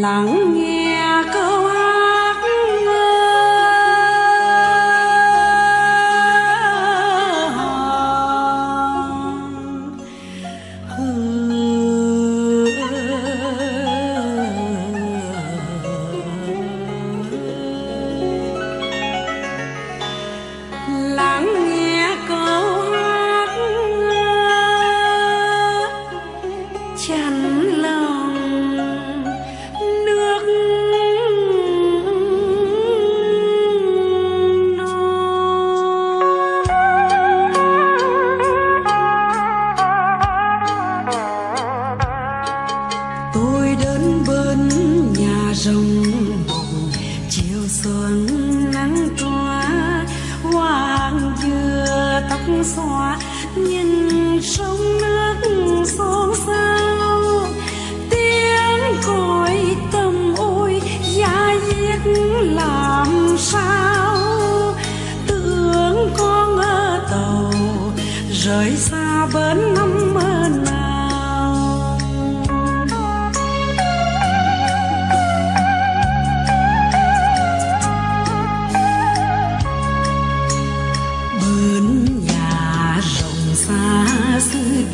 lắng trong mộng chiều xuân nắng tỏa hoàng dừa tóc xòa nhìn sông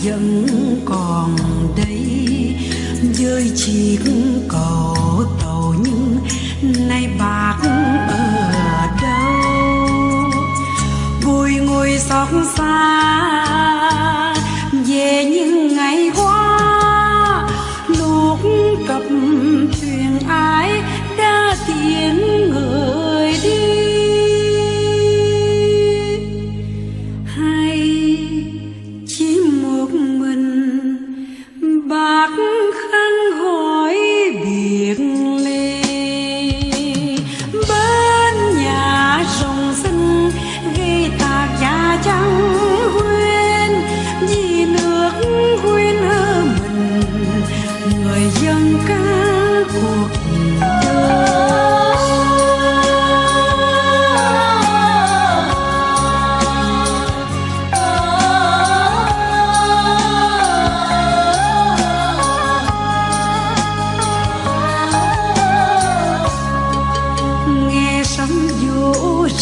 vẫn còn đây. Với chiếc cầu tàu nhưng nay bạc ở đâu? Vui ngồi xót xa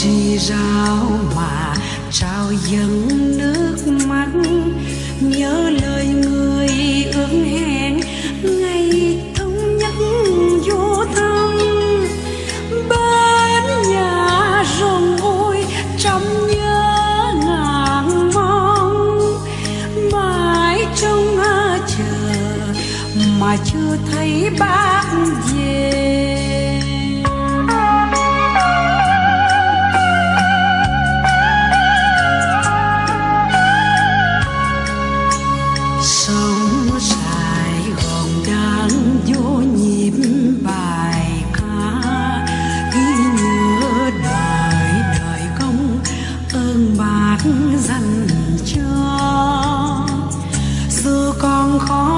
chi rao rào mà trao dâng nước mắt, nhớ lời người ước hẹn, ngày thống nhất vô thân. Bên nhà rồng ôi, trong nhớ ngàn mong. Mãi trông chờ mà chưa thấy bác về. Sống Sài Gòn đang vô nhịp bài ca. Ghi nhớ đời đời công ơn bác dành cho. Dù còn khó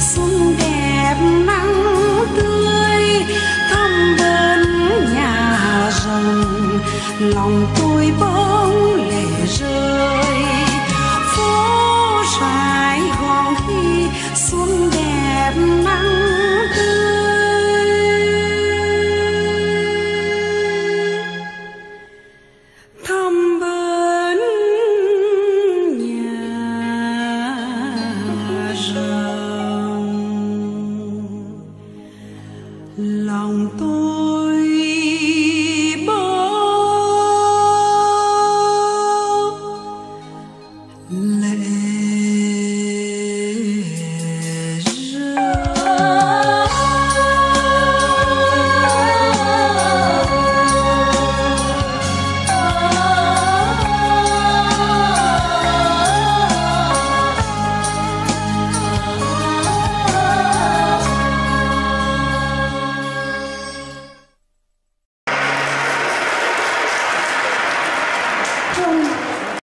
xuân đẹp nắng tươi thăm bên nhà rồng. Lòng tôi bỗng 多。